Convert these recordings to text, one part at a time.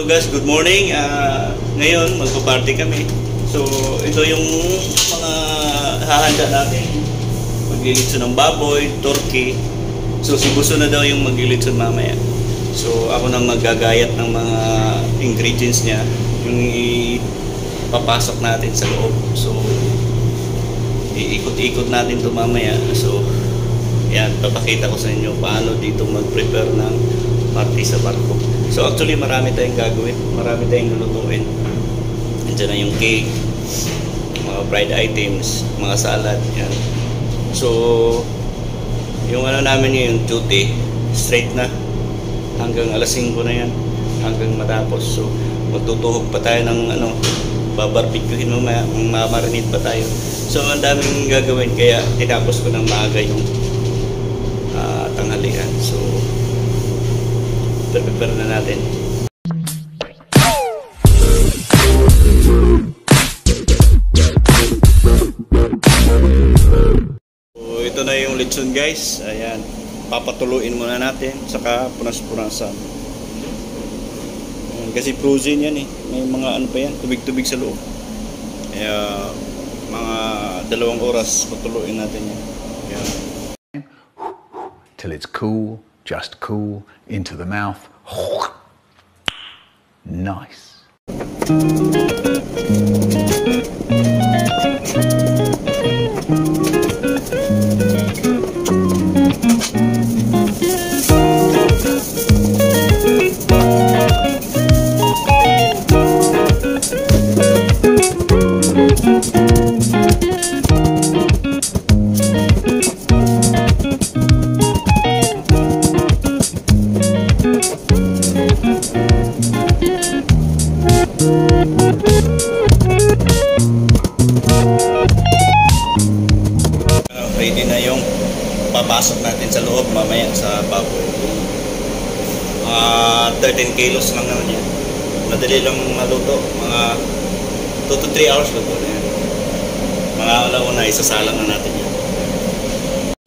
Hello guys, good morning. Ah, ngayon, magpa-party kami. So, ito yung mga hahanda natin. Maglilitso ng baboy, turkey. So, si Buso na daw yung maglilitso mamaya. So, ako na magagayat ng mga ingredients niya. Yung ipapasok natin sa loob. So, iikot-ikot natin to mamaya. So, yan, papakita ko sa inyo paano dito mag-prepare ng party sa barko. So actually marami tayong gagawin, marami tayong lulutuin. Nandiyan na yung cake, mga fried items, mga salad, yan. So, yung ano namin ngayon, duty, straight na. Hanggang alas 5 na yan, hanggang matapos. So, magtutuhog pa tayo ng ano, babarbecuehin mo, mamarinate pa tayo. So, ang daming gagawin, kaya tinapos ko ng maaga yung uh, tanghalian. So, prepare na natin. So, ito na yung lechon guys. Ayan. Papatuluin muna natin. Saka punas-punasan. Kasi frozen yan eh. May mga ano pa yan. Tubig-tubig sa loob. Kaya mga dalawang oras patuluin natin yan. Ayan. till it's cool, just cool, into the mouth. Nice. Papasok natin sa loob mamaya sa baboy. Mga 13 kilos lang naman yan. Madali lang maluto. Mga 2 to 3 hours luto na yan. Mga alauna, isasalang na natin yan.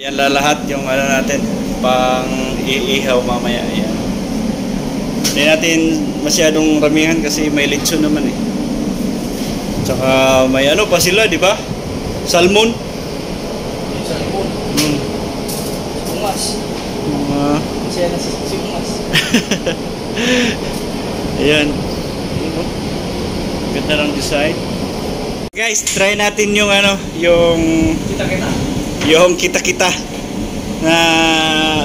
Yan lahat yung ano natin, pang iihaw mamaya. Yan. Hindi natin masyadong ramihan kasi may lechon naman eh. Tsaka may ano pa sila, di ba? Salmon. Sa limon. Mm. Bungas. Mga Masaya na si Bungas. Ayan. Ganda ng design. Guys, try natin yung ano, yung Kita kita. yung kita-kita na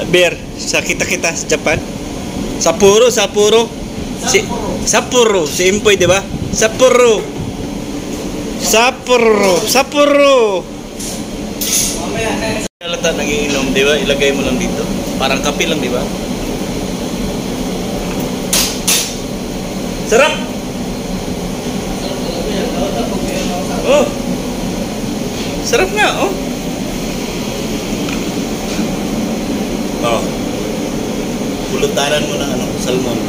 beer sa kita-kita sa Japan. Sapporo, Sapporo. Si Sapporo, si Impoy, di ba? Sapporo. Sapporo, Sapporo. Mamaya. Halata nagiinom, di ba? Ilagay mo lang dito. Parang kape lang, di ba? Sarap! Oh! Sarap nga, oh! Oh. Pulutaran mo ng ano, salmon.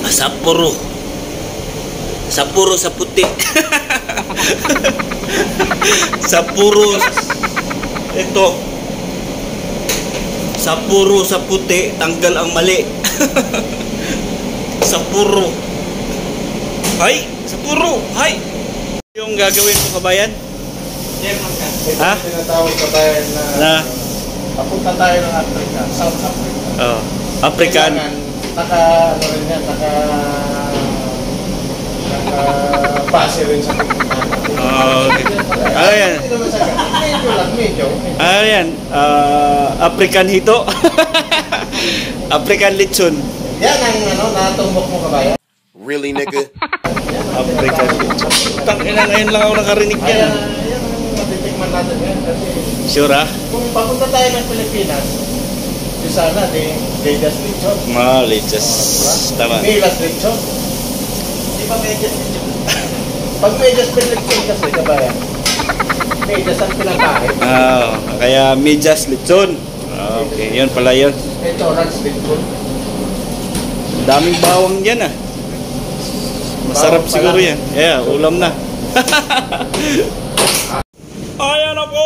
Ah, Sapporo. Sapporo sa puti. Sapporo. Ito. Sapporo sa puti, tanggal ang mali. Sapporo. Hay! Sapporo! Hay! Yung gagawin mo kabayan? Ha? Tinatawag tayo na, Na, papunta tayo ng Africa, South Africa. oh, African. Naka, ano rin yan, naka, naka, base rin sa. Oh, okay. Ano yan? Medyo lang, medyo. Ano yan? Ah, African hito? African lechon. Yan ang ano, natumbok mo kabayan. Really, nigga? African lechon. Tangina ngayon lang ako nakarinig Kaya, yan. yan ang matitikman natin yan. Kasi Sure ah? kung papunta tayo ng Pilipinas, di sana, di, just lechon. Mga lechos. Tama. Milas lechon. Ba medyas? Pag medyas lechon kasi, kabayan, medyas ang pinakain. Ah, kaya medyas lechon. Ah, okay, yun pala yun. Ito, ranch lechon. Daming bawang yan ah. Masarap Bawang pa siguro yan. Yeah, ulam na. Ayan na po!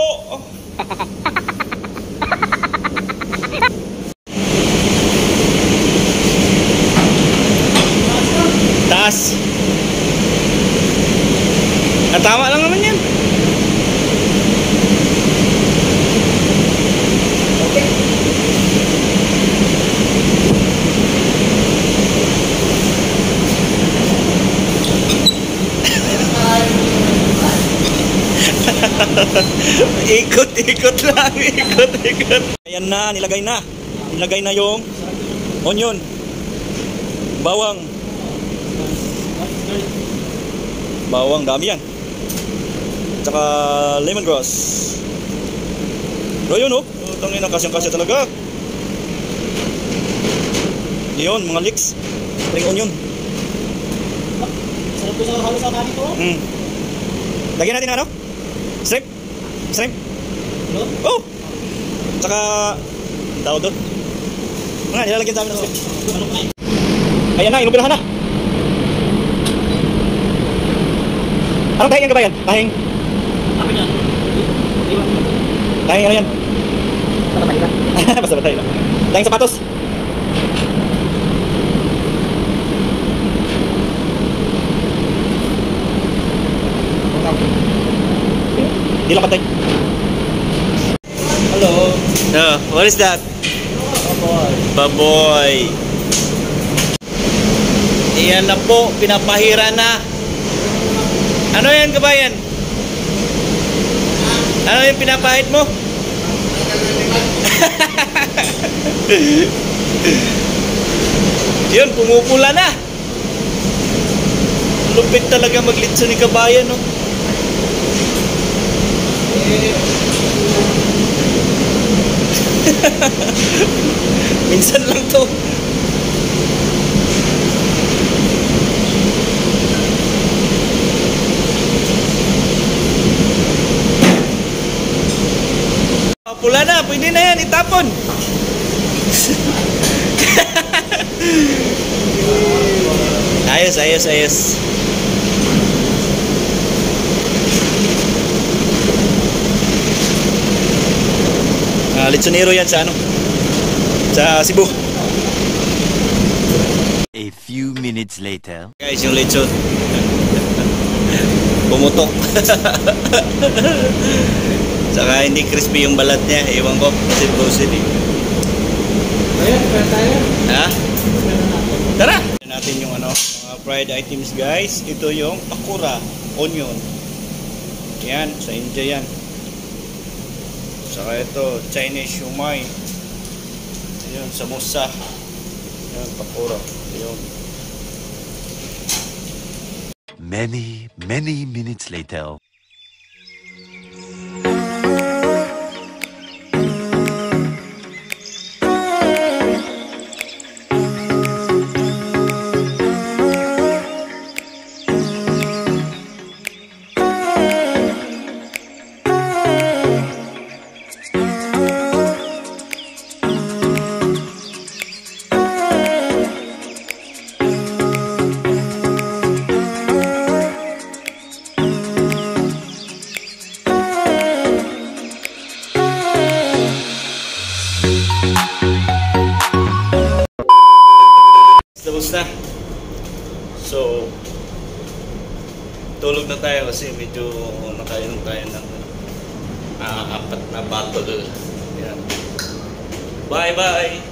ikot, ikot lang, ikot, ikot. Ayan na, nilagay na. Nilagay na yung onion. Bawang. Bawang, dami yan. Tsaka lemongrass. Pero yun oh, tangin na kasyang-kasya talaga. Yun, mga leeks. Spring onion. Sarap ko sa halos sa kanin ko. Mm. Lagyan natin ano? Shrimp? Shrimp? No? Oh! Tsaka, tawag doon? Nga, nilalagyan sa amin ng shrimp. Ano eh? Ayan na, inupirahan na. Anong tahing yan kabayan? Tahing, Ano yan? Ba? tahing ano yan? Ka. Basta batay lang. Tahing sapatos. Hindi lang patay. Hello. No, what is that? Baboy. Baboy. Iyan na po, pinapahira na. Ano yan, kabayan? Ano yung pinapahit mo? Yun, pumupula na. Lupit talaga maglitso ni kabayan, no? Minsan lang to. Ah, Pula na, pwede na yan, itapon. ayos, ayos, ayos. Ah, litsonero yan sa ano? Sa Cebu. A few minutes later. Guys, yung lechon. Pumutok. Saka hindi crispy yung balat niya. Ewan ko. Kasi frozen eh. Ayan, kaya tayo. Ha? Tara! Natin yung ano, mga fried items guys. Ito yung pakura, onion. Yan, sa India yan. Saka ito, Chinese shumai. Ayun, samosa. Yan, pakura. Ayun. Many, many minutes later. Medyo nakainom tayo ng ah, apat na bottle. Yan. Bye-bye!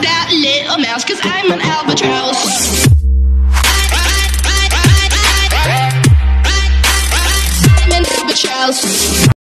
that little mouse, cause I'm an albatross.